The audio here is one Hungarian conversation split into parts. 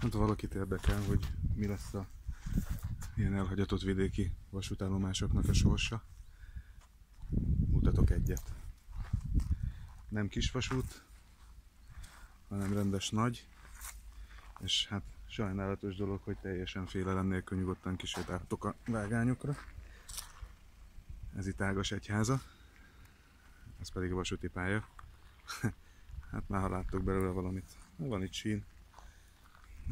Hát valakit érdekel, hogy mi lesz a ilyen elhagyatott vidéki vasútállomásoknak a sorsa, mutatok egyet. Nem kis vasút, hanem rendes nagy, és hát sajnálatos dolog, hogy teljesen félelem nélkül nyugodtan kisétáltok a vágányokra. Ez itt Ágas egyháza, ez pedig a vasúti pálya. hát már ha láttok belőle valamit, van itt sín,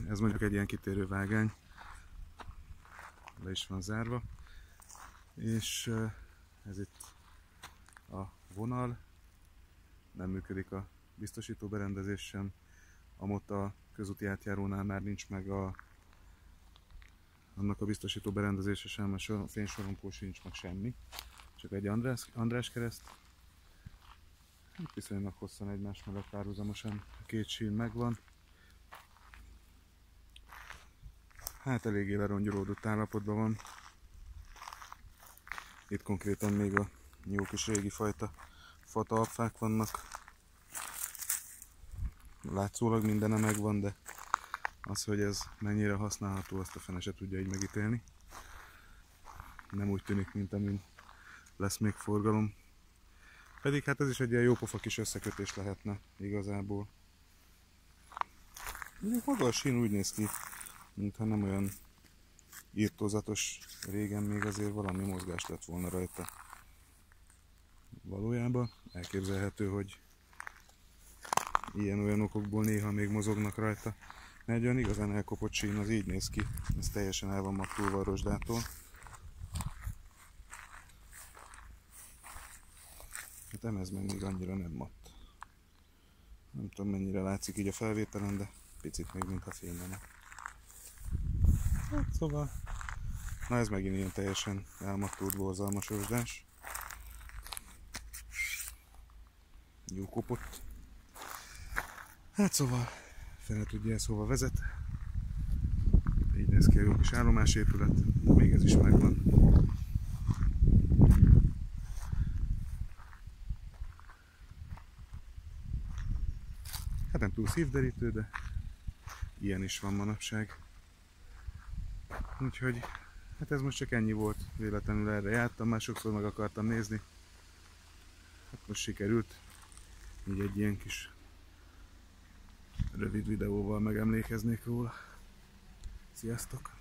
ez mondjuk egy ilyen kitérő vágány. Le is van zárva. És ez itt a vonal. Nem működik a biztosító berendezés sem. Amott a közúti átjárónál már nincs meg a annak a biztosító berendezése sem, a fénysorompó sincs meg semmi. Csak egy András, András kereszt. Hát viszonylag hosszan egymás mellett párhuzamosan a két sín megvan. Hát eléggé lerongyolódott állapotban van. Itt konkrétan még a jó kis régi fajta fatalpfák vannak. Látszólag mindene megvan, de az, hogy ez mennyire használható, azt a fene se tudja így megítélni. Nem úgy tűnik, mint amin lesz még forgalom. Pedig hát ez is egy ilyen jópofa kis összekötés lehetne igazából. Maga a sín úgy néz ki, mintha nem olyan írtózatos régen még azért valami mozgás lett volna rajta. Valójában elképzelhető, hogy ilyen-olyan okokból néha még mozognak rajta. Mert egy olyan igazán elkopott sín az így néz ki, ez teljesen el van mattulva a rozsdától. Hát ez meg még annyira nem matt. Nem tudom mennyire látszik így a felvételen, de picit még mintha fénylene. Hát szóval, na ez megint ilyen teljesen elmattult borzalmas ösdás. Jó kopott. Hát szóval, fele tudja ez hova vezet. Így néz ki a jó kis állomásépület, még ez is megvan. Hát nem túl szívderítő, de ilyen is van manapság. Úgyhogy hát ez most csak ennyi volt, véletlenül erre jártam, már sokszor meg akartam nézni. Hát most sikerült, így egy ilyen kis rövid videóval megemlékeznék róla. Sziasztok!